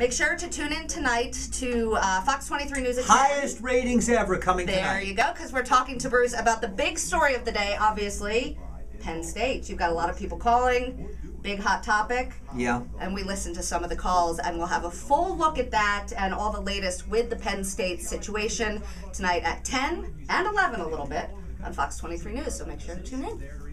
Make sure to tune in tonight to uh, Fox 23 News at 10. Highest ratings ever coming There tonight. you go, because we're talking to Bruce about the big story of the day, obviously, Penn State. You've got a lot of people calling, big hot topic. Yeah. And we listen to some of the calls, and we'll have a full look at that and all the latest with the Penn State situation tonight at 10 and 11 a little bit on Fox 23 News. So make sure to tune in.